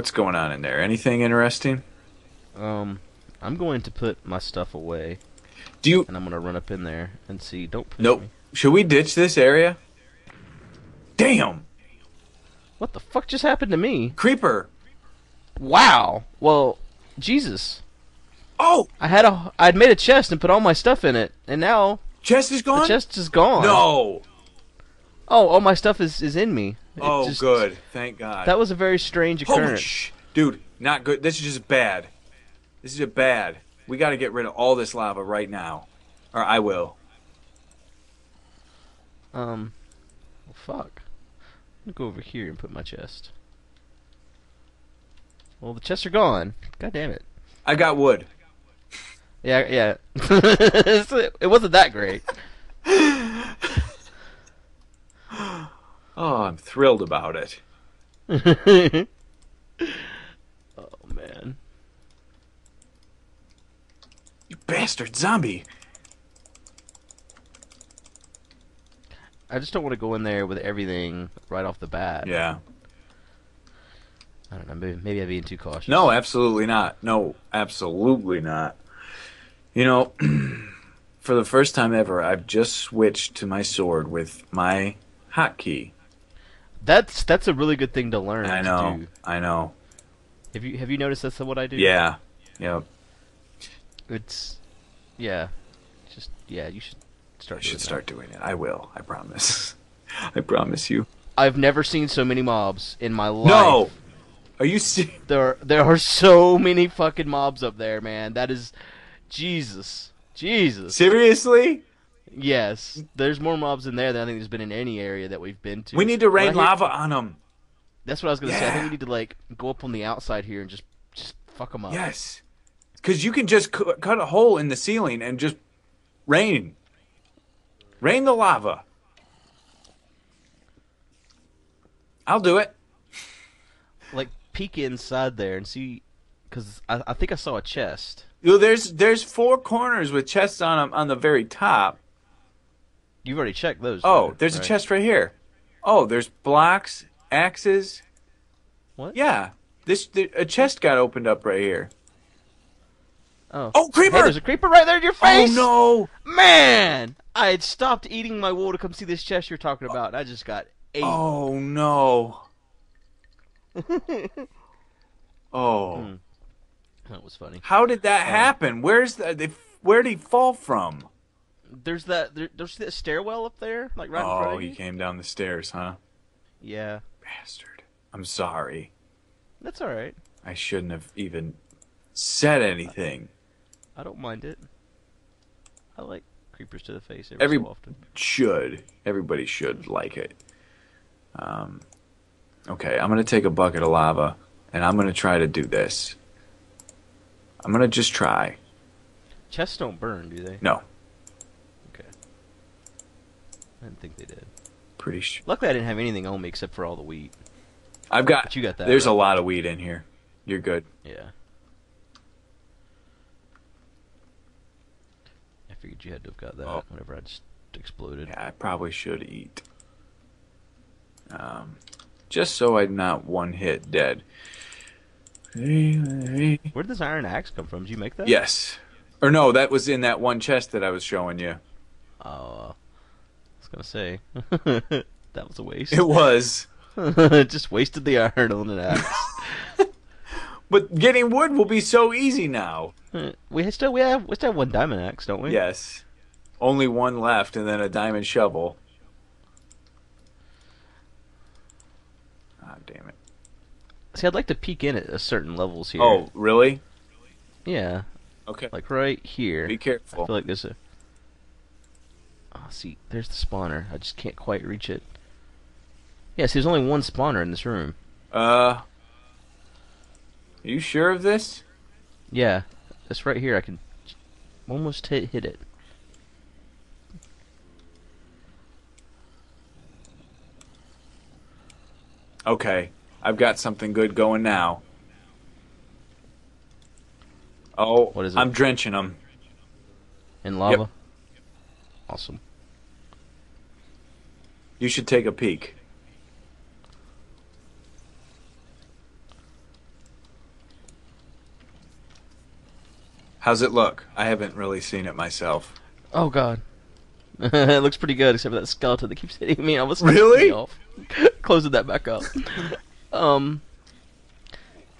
What's going on in there? Anything interesting? Um, I'm going to put my stuff away, Do you? and I'm gonna run up in there and see. Don't Nope. me. Should we ditch this area? Damn, What the fuck just happened to me? creeper! Wow. Well, Jesus. Oh, I had a I'd made a chest and put all my stuff in it, and now chest is gone. chest is gone. No. Oh, all my stuff is is in me. Oh, just- good. Thank God. That was a very strange occurrence. sh! Dude, not good. This is just bad. This is just bad. We got to get rid of all this lava right now, or I will. Um, well, fuck. I'm gonna go over here and put my chest. Well, the chests are gone. God damn it. I got wood. Yeah, yeah. it wasn't that great. Oh, I'm thrilled about it. oh man. You bastard zombie. I just don't want to go in there with everything right off the bat. Yeah. I don't know. Maybe, maybe I'm being too cautious. No, absolutely not. No, absolutely not. You know, for the first time ever, I've just switched to my sword with my hotkey. That's that's a really good thing to learn. I know. do. I know. Have you have you noticed that's what I do? Yeah. Yep. It's yeah. Just yeah. You should start I should that. start doing it. I will. I promise. I promise you. I've never seen so many mobs in my life. No. Are you serious? There are, there are so many fucking mobs up there, man. That is Jesus. Jesus. Seriously? Yes. There's more mobs in there than I think there's been in any area that we've been to. We need to rain hear- lava on them. That's what I was going to say. I think we need to like go up on the outside here and just just fuck them up. Yes. Because you can just cu- cut a hole in the ceiling and just rain. Rain the lava. I'll do it. Like peek inside there and see cuz I, I think I saw a chest. Know, there's there's four corners with chests on them on the very top. You've already checked those. Oh, right? there's a chest right here. Oh, there's blocks, axes. What? Yeah, this the, a chest got opened up right here. Oh. Oh, creeper! Hey, there's a creeper right there in your face. oh no! Man, I had stopped eating my wool to come see this chest you're talking about, and I just got ate. Oh no! oh, Hmm. That was funny. how did that happen? Where's the? They, where did he fall from? There's that. There, there's that stairwell up there, like right in front Oh, of he you. came down the stairs, huh? Yeah, Bastard. I'm sorry. that's all right. I shouldn't have even said anything. I don't mind it. I like creepers to the face every, Every- so often. Should. Everybody should like it. Um, okay, I'm going to take a bucket of lava and I'm going to try to do this. I'm going to just try. Chests don't burn, do they? No. I didn't think they did. pretty sure. Luckily, I didn't have anything on me except for all the wheat. I've got. But you got that, There's a lot of wheat in here. You're good. Yeah. I figured you had to have got that Oh. whenever I just exploded. Yeah, I probably should eat. Um, just so I'm not one hit dead. Where did this iron axe come from? Did you make that? Yes. Or no, that was in that one chest that I was showing you. Oh, gonna say that was a waste. It was. just wasted the iron on an axe. But getting wood will be so easy now. we still we have we still have one diamond axe, don't we? Yes. Only one left and then a diamond shovel. Ah, damn it. See, I'd like to peek in at a certain levels here. Oh, really? yeah, Okay. like right here. Be careful. I feel like there's a. Oh, see, there's the spawner. I just can't quite reach it. Yeah, see, there's only one spawner in this room. Uh. Are you sure of this? Yeah, this right here. I can almost hit hit it. Okay. I've got something good going now. Oh, What is it? I'm drenching them. In lava. Awesome. You should take a peek. How's it look? I haven't really seen it myself. Oh god. it looks pretty good except for that skeleton that keeps hitting me. I was really off. closing that back up. um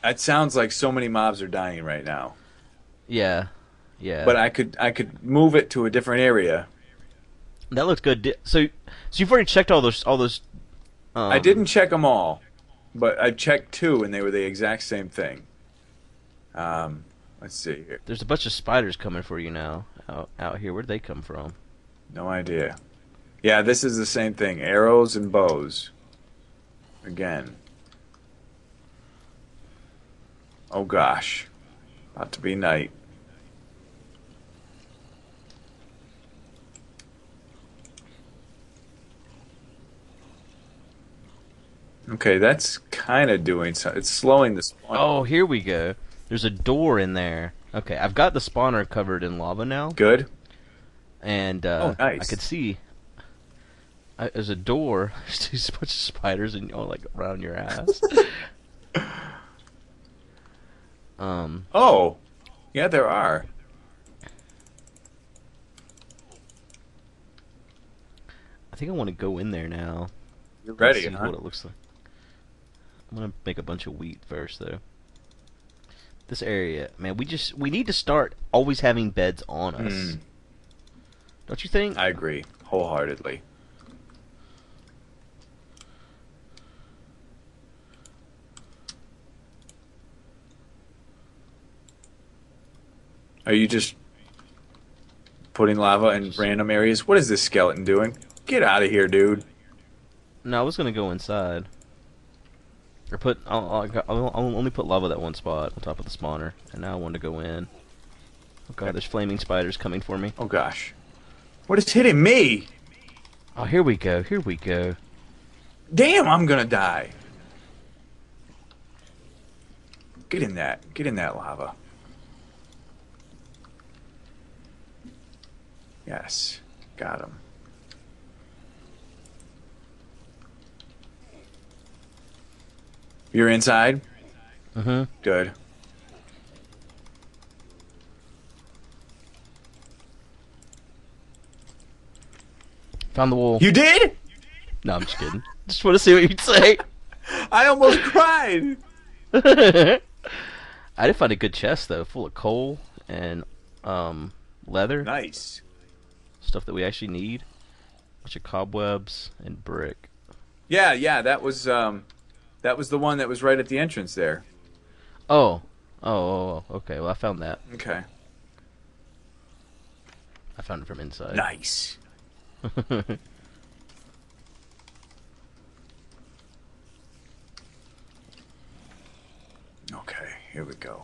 It sounds like so many mobs are dying right now. Yeah. Yeah. But I could I could move it to a different area that looks good. So, so you've already checked all those all those. Um, I didn't check them all, but I checked two and they were the exact same thing. Um, let's see here. There's a bunch of spiders coming for you now out out here. Where'd they come from? No idea. Yeah, this is the same thing. Arrows and bows. Again. Oh gosh. About to be night. Okay, that's kind of doing so. It's slowing the spawn. Oh, here we go. There's a door in there. Okay, I've got the spawner covered in lava now, Good. and uh, Oh, nice. I could see. I, there's a door. There's a bunch of spiders and oh, like around your ass. um. Oh, yeah, there are. I think I want to go in there now. You're ready, see huh? what it looks like. I'm gonna make a bunch of wheat first, though. This area, man, we just we need to start always having beds on us. Mm, Don't you think? I agree wholeheartedly. Are you just putting lava in random areas? What is this skeleton doing? Get out of here, dude. No, I was gonna go inside. Or put I'll, I'll, I'll I'll only put lava that one spot on top of the spawner, and now I want to go in. Oh god, there's flaming spiders coming for me. Oh gosh. What is hitting me? Oh, here we go. Here we go. Damn, I'm gonna die. Get in that. Get in that lava. Yes. Got him. You're inside? Mm-hmm. Good. Found the wall. You did? No, I'm just kidding. just want to see what you'd say. I almost cried. I did find a good chest though, full of coal and um leather Nice. stuff that we actually need. bunch of cobwebs and brick. Yeah, yeah, that was um that was the one that was right at the entrance there. Oh, oh, oh, oh, okay. Well, I found that. Okay. I found it from inside. Nice. Okay, here we go.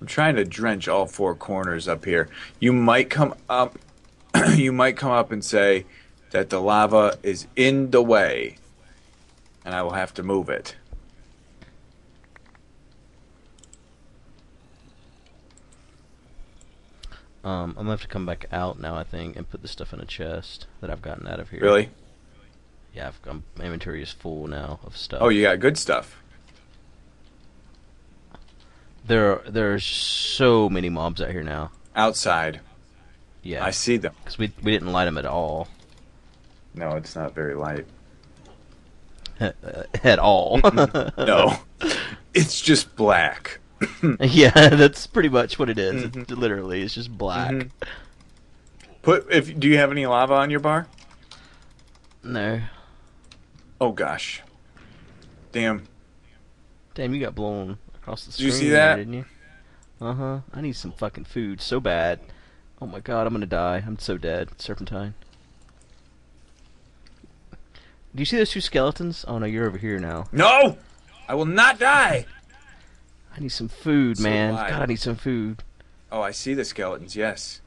I'm trying to drench all four corners up here. You might come up you might come up and say that the lava is in the way and I will have to move it. Um, I'm gonna have to come back out now, I think, and put the stuff in a chest that I've gotten out of here. Really? Yeah, I've, um, my inventory is full now of stuff. Oh, you got good stuff. There, are, there are so many mobs out here now. Outside. Yeah, I see them. because we we didn't light them at all, No, it's not very light. at all. No. it's just black. yeah, that's pretty much what it is. It, literally, it's just black. Mhm. Put if do you have any lava on your bar? No, Oh gosh. Damn. damn, you got blown across the Did you see there, that? Didn't you? Uh huh. I need some fucking food so bad. Oh my god, I'm gonna die. I'm so dead. Serpentine. Do you see those two skeletons? Oh no, you're over here now. No! I will not die. I need some food, So man. I. God, I need some food. Oh, I see the skeletons. Yes.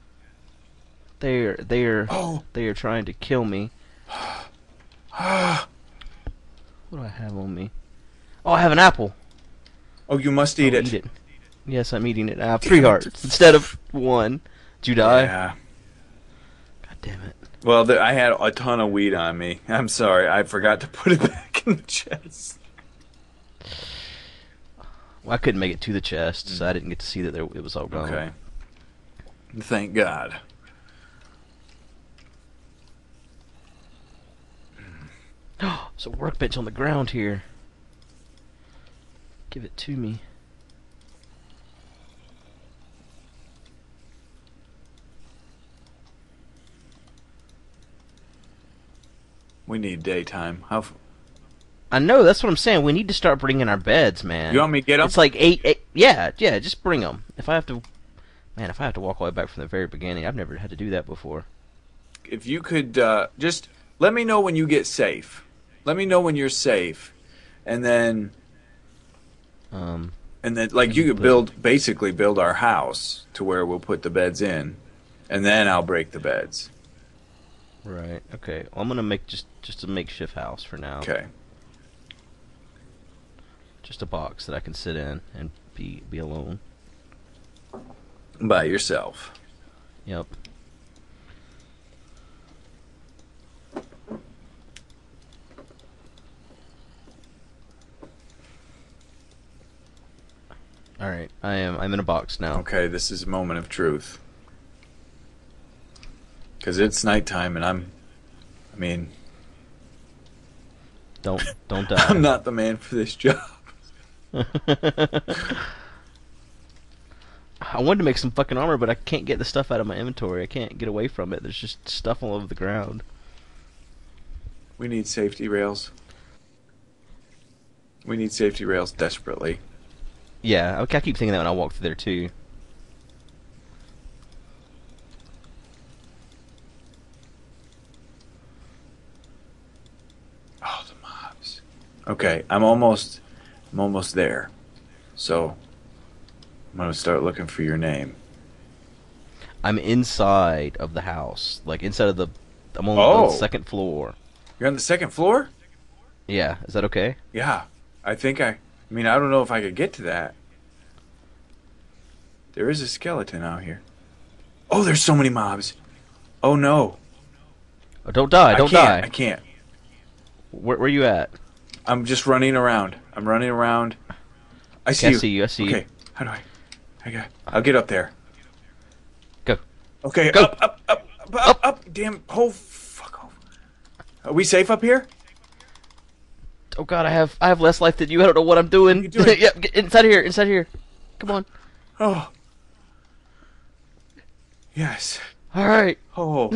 They're they're Oh. they are trying to kill me. What do I have on me? Oh, I have an apple. Oh, you must eat Oh, it. Yes, I'm eating it. I have three hearts instead of one. Did you die? Yeah. God damn it. Well, th- I had a ton of weed on me. I'm sorry. I forgot to put it back in the chest. Well, I couldn't make it to the chest, so I mm. didn't get to see that there, it was all gone. Okay. Thank God. So workbench on the ground here. Give it to me. We need daytime. How? F- I know that's what I'm saying. We need to start bringing our beds, man. you want me to get them? It's like eight, eight. Yeah, yeah. Just bring them. If I have to, man, if I have to walk all the way back from the very beginning, I've never had to do that before. if you could uh, just let me know when you get safe. Let me know when you're safe, and then Um, and then like you could build basically build our house to where we'll put the beds in, and then I'll break the beds. Right. Okay. Well, I'm gonna make just just a makeshift house for now. Okay. Just a box that I can sit in and be be alone. By yourself. Yep. All right, I am. I'm in a box now. Okay, this is a moment of truth. Because it's nighttime, and I'm. I mean, Don't don't die. I'm not the man for this job. I wanted to make some fucking armor, but I can't get the stuff out of my inventory. I can't get away from it. There's just stuff all over the ground. We need safety rails. We need safety rails desperately. Yeah, I, I keep thinking that when I walk through there too. Oh, the mobs. Okay, I'm almost, I'm almost there. So, I'm gonna start looking for your name. I'm inside of the house, like inside of the. I'm on Oh. the second floor. You're on the second floor? Yeah, is that okay? Yeah, I think I. I mean, I don't know if I could get to that. There is a skeleton out here. Oh, there's so many mobs. Oh no! Oh, don't die! Don't I can't. die! I can't. Where, where you at? I'm just running around. I'm running around. I see I you. see you. I see you. Okay, how do I? I got. I'll get up there. Go. Okay, Go. up, up, up, up, up, up. Damn, oh, fuck off. Are we safe up here? Oh god, I have I have less life than you. I don't know what I'm doing. you doing? yep, get inside here. Inside here. Come on. Oh. Yes. All right. Oh,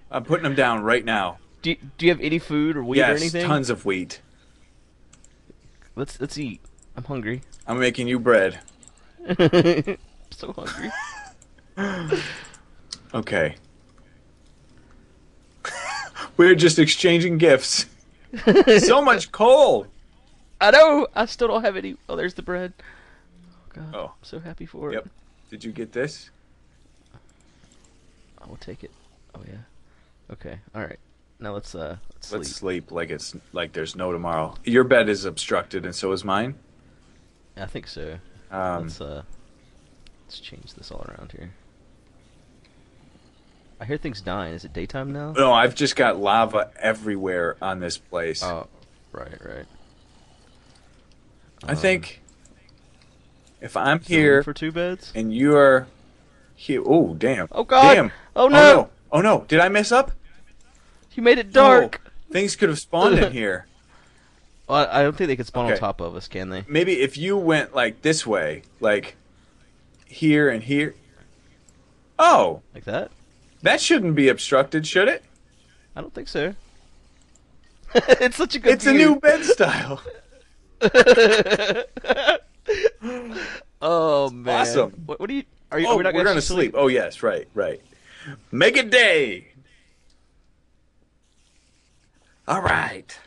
I'm putting them down right now. Do you, do you have any food or wheat or anything? yes, tons of wheat. Let's let's eat. I'm hungry. I'm making you bread. I'm so hungry. Okay. We're just exchanging gifts. so much coal. I know. I still don't have any. Oh, there's the bread. Oh god. Oh. I'm so happy for it. Yep. Did you get this? I will take it. Oh yeah. Okay. All right. Now let's uh let's, Let's sleep. sleep like it's like there's no tomorrow. Your bed is obstructed, and so is mine. I think so. Um, let's uh let's change this all around here. I hear things dying. Is it daytime now? no, I've just got lava everywhere on this place. Oh, right, right. I think if I'm Is there room here for two beds. and you're here, oh damn! Oh god! Damn! Oh Oh no! no! Oh no! Did I mess up? You made it dark. No. Things could have spawned in here. Well, I don't think they could spawn on top of us, can they? Maybe if you went like this way, like here and here. Oh, Like that? that shouldn't be obstructed, should it? I don't think so. it's such a good. It's a new bed style. oh man! Awesome. What, what do you? Are you? Oh, are we not we're gonna gonna sleep. Oh yes, right, right. Make a day. All right.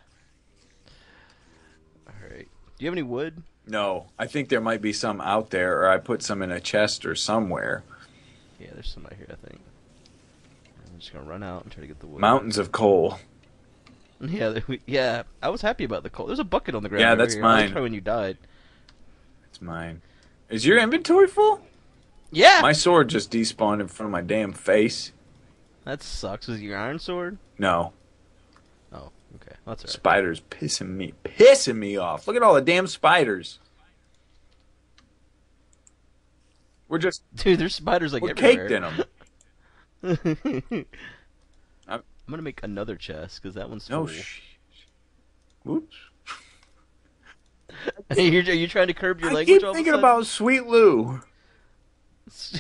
All right. Do you have any wood? No, I think there might be some out there, or I put some in a chest or somewhere. Yeah, there's some out here. I think. I'm just gonna run out and try to get the wood. Mountains of coal. Yeah, there we, yeah. I was happy about the coal. There's a bucket on the ground. Yeah, that's here. I was mine. trying when you died. It's mine. Is your inventory full? Yeah. My sword just despawned in front of my damn face. That sucks. Was your iron sword? No, okay. That's alright. spiders pissing me, pissing me off. Look at all the damn spiders. We're just Dude, there's spiders like we're everywhere. caked in them. I'm gonna make another chest because that one's No, full. sh- whoops. you're, are you trying to curb your I language? keep all of a thinking about Sweet Lou.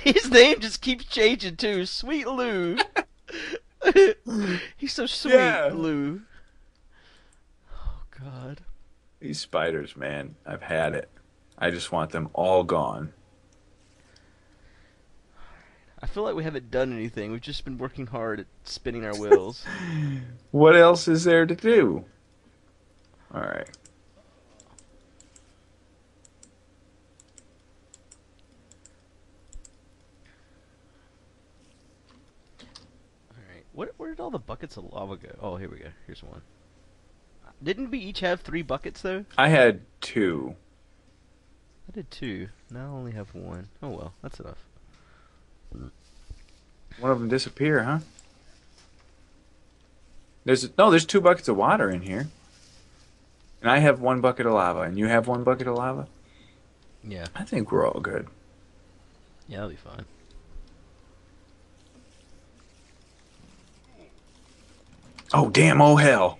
his name. Just keeps changing too. Sweet Lou. He's so sweet, Yeah. Lou. God. These spiders, man, I've had it. I just want them all gone. I feel like we haven't done anything. We've just been working hard at spinning our wheels. What else is there to do? All right. All right. Where, where did all the buckets of lava go? Oh, here we go. Here's one. Didn't we each have three buckets though? I had two. I did two. Now I only have one. Oh well, that's enough. One of them disappear, huh? There's no, there's two buckets of water in here. And I have one bucket of lava, and you have one bucket of lava. Yeah. I think we're all good. Yeah, that'll be fine. Oh damn! Oh hell!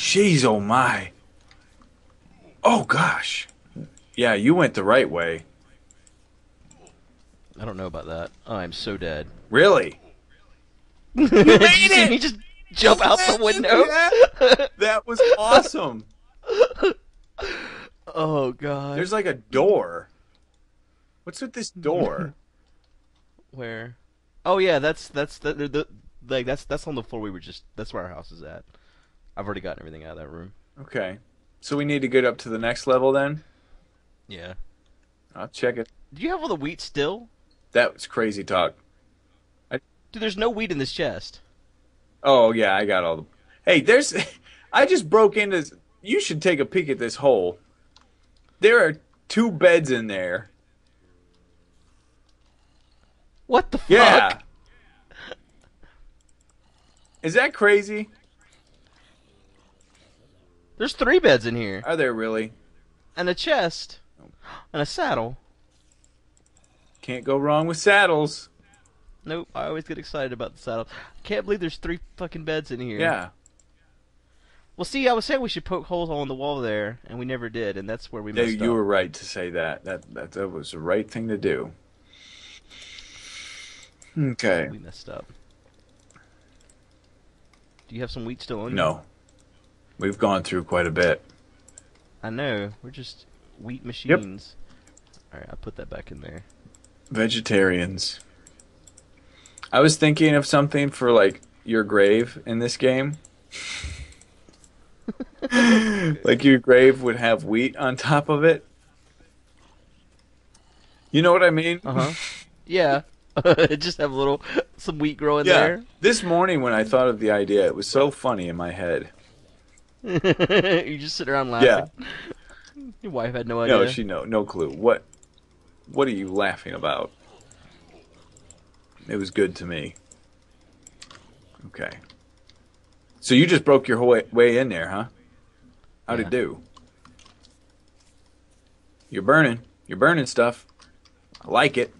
Jeez! Oh my! Oh gosh! Yeah, you went the right way. I don't know about that. Oh, I'm so dead. Really? you Did you see me just jump out the window? That was awesome. oh god. There's like a door. What's with this door? Where? Oh yeah, that's that's the, the, the like that's that's on the floor we were just. That's where our house is at. I've already gotten everything out of that room. Okay. So we need to get up to the next level then? Yeah. I'll check it. Do you have all the wheat still? That was crazy talk. I... Dude, there's no wheat in this chest. Oh yeah, I got all the. Hey, there's. I just broke into. You should take a peek at this hole. There are two beds in there. What the fuck? Yeah. Is that crazy? There's three beds in here, Are there really? and a chest, and a saddle. Can't go wrong with saddles. Nope, I always get excited about the saddle. I Can't believe there's three fucking beds in here. Yeah. Well, see, I was saying we should poke holes on the wall there, and we never did, and that's where we messed you up. were right to say that. That that, that was the right thing to do. Okay. We messed up. Do you have some wheat still on you? No. We've gone through quite a bit. I know. We're just wheat machines. Yep. All right, I put that back in there. Vegetarians. I was thinking of something for like your grave in this game. like your grave would have wheat on top of it. You know what I mean? Uh huh. yeah. just have a little some wheat growing Yeah. This morning when I thought of the idea, it was so funny in my head. you just sit around laughing. Yeah. Your wife had no idea. No, she no no clue. What what are you laughing about? It was good to me. Okay. So you just broke your way, way in there, huh? How'd Yeah. it do? You're burning. You're burning stuff. I like it.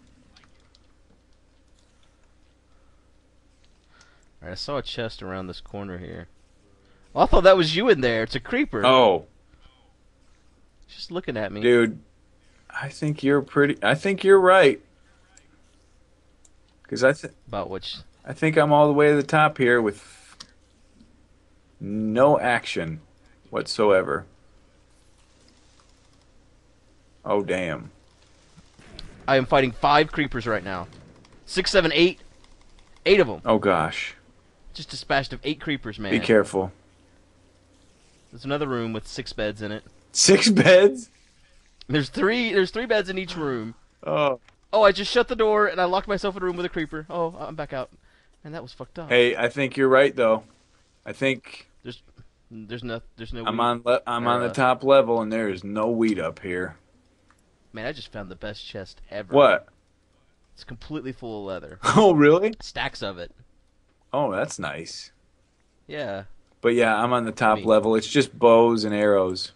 All right, I saw a chest around this corner here. Oh, I thought that was you in there. It's a creeper. Oh, just looking at me. dude. I think you're pretty I think you're right. Cuz I th- About which? I think I'm all the way to the top here with no action whatsoever. Oh damn. I am fighting five creepers right now. Six, seven, eight. Eight of them. Oh gosh. Just dispatched of eight creepers, man. Be careful. There's another room with six beds in it. Six beds? There's three. There's three beds in each room. Oh. Oh, I just shut the door and I locked myself in a room with a creeper. Oh, I'm back out. And that was fucked up. Hey, I think you're right though. I think There's there's no. There's no. I'm weed. on le- I'm on the Uh, top level and there is no weed up here. Man, I just found the best chest ever. What? It's completely full of leather. Oh really? Stacks of it. Oh, that's nice. Yeah. But yeah, I'm on the top level. It's just bows and arrows.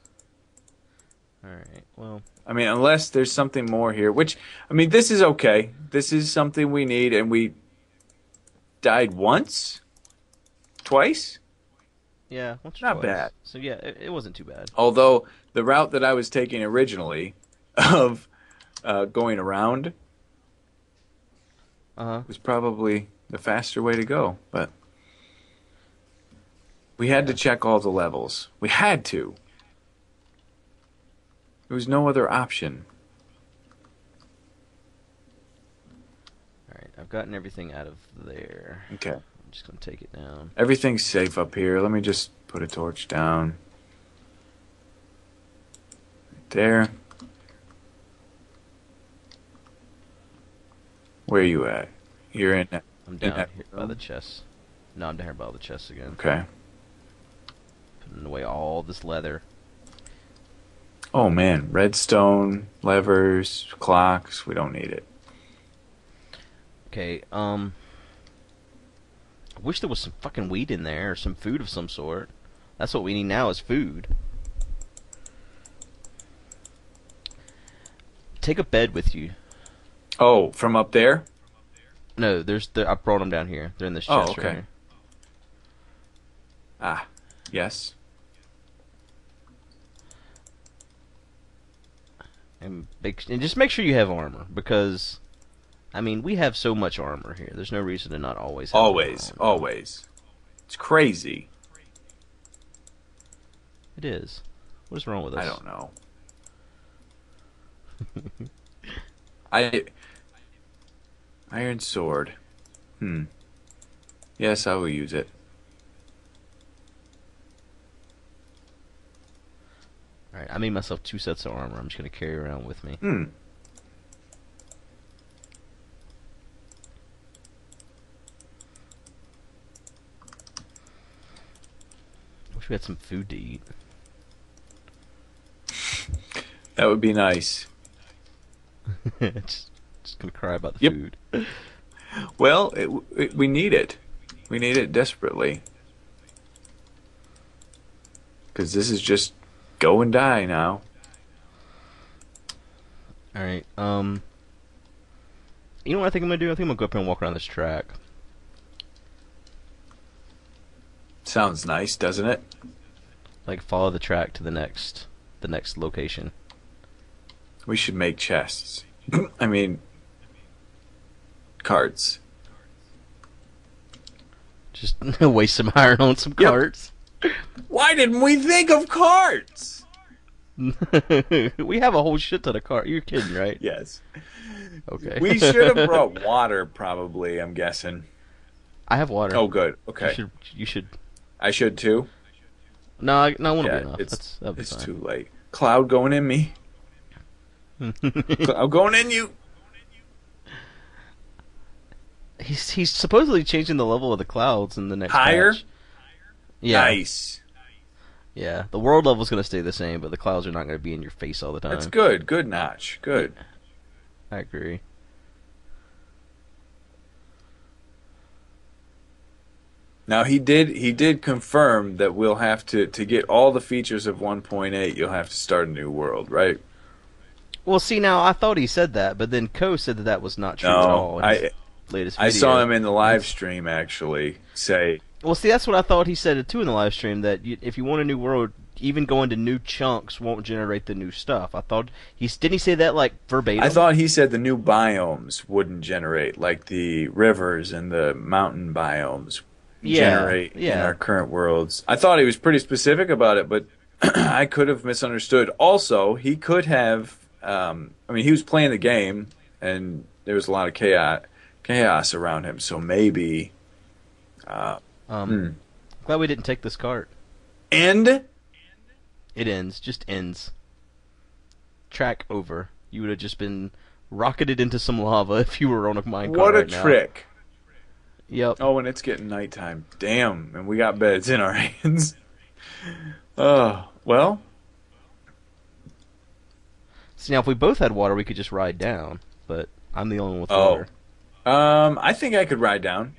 All right. Well, I mean, unless there's something more here, which I mean, this is okay. This is something we need, and we died once, twice. Yeah, once Not twice. bad. So yeah, it, it wasn't too bad. Although the route that I was taking originally of uh, going around Uh huh. was probably the faster way to go, but we had to check all the levels. We had to. There was no other option. All right, I've gotten everything out of there. Okay. I'm just gonna take it down. Everything's safe up here. Let me just put a torch down. Right there. Where are you at? You're in. I'm down that here by the chest. No, I'm down here by the chest again. Okay. Putting away all this leather. Oh man, redstone, levers, clocks. We don't need it. Okay, um. I wish there was some fucking wheat in there or some food of some sort. That's what we need now is food. Take a bed with you. Oh, from up there? No, there's the, I brought them down here. They're in this chest Oh, okay. right here. Ah, yes. And, and just make sure you have armor because, I mean, we have so much armor here. There's no reason to not always. Have Always, armor. always. It's crazy. It is. What is wrong with us? I don't know. I Iron sword. Hmm. Yes, I will use it. All right, I made myself two sets of armor. I'm just gonna carry around with me. Hmm. Wish we had some food to eat. That would be nice. just, just gonna cry about the Yep. food. Well, it, it, we need it. We need it desperately. Because this is just go and die now. All right. Um. You know what I think I'm gonna do? I think I'm gonna go up here and walk around this track. Sounds nice, doesn't it? Like follow the track to the next, the next location. We should make chests. I mean, cards. Just waste some iron on some Yep. carts. Why didn't we think of cards? we have a whole shit ton of cart. You're kidding, right? Yes. Okay. We should have brought water, probably, I'm guessing. I have water. Oh, good. You Okay. should. You should. I should too. No, I, no, I won't Yeah, be enough. it's, That's, be it's fine. too late. Cloud going in me. Cloud going in you. he's he's supposedly changing the level of the clouds in the next Higher? patch. Yeah, Nice. yeah. The world level's gonna stay the same, but the clouds are not gonna be in your face all the time. That's good. Good notch. Good. I agree. Now he did he did confirm that we'll have to to get all the features of 1.8 you'll have to start a new world, right? Well, see now, I thought he said that, but then Ko said that that was not true at all. No. in his I latest I saw him in the live stream actually say Well, see, that's what I thought he said it too in the live stream. That you, if you want a new world, even going to new chunks won't generate the new stuff. I thought he didn't he say that like verbatim. I thought he said the new biomes wouldn't generate like the rivers and the mountain biomes Yeah, generate in our current worlds. I thought he was pretty specific about it, but I could have misunderstood. Also, he could have. Um, I mean, he was playing the game, and there was a lot of chaos, chaos around him. So maybe. Uh, Um, hmm. glad we didn't take this cart. End? It ends, just ends. Track over. You would have just been rocketed into some lava if you were on a minecart. what a right now. trick! Yep. Oh, and it's getting nighttime. Damn, and we got beds in our hands. Oh well. See now, if we both had water, we could just ride down. But I'm the only one with Oh. water. Um, I think I could ride down.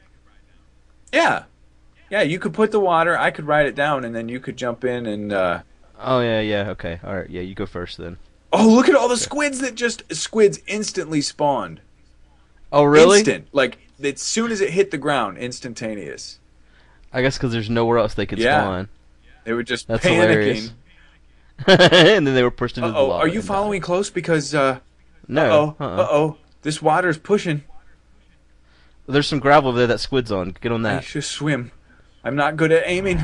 Yeah, yeah. You could put the water. I could ride it down, and then you could jump in and. uh Oh yeah, yeah. Okay. All right. Yeah, you go first then. Oh, look at all the squids that just squids instantly spawned. Oh, really? Instant. Like as soon as it hit the ground, instantaneous. I guess because there's nowhere else they could Yeah. spawn. They were just That's panicking. hilarious. and then they were pushed into the Oh, lava. are you following close? Because uh. No. oh, uh-uh. uh oh, this water's pushing. There's some gravel over there that squid's on. Get on I that. should swim. I'm not good at aiming.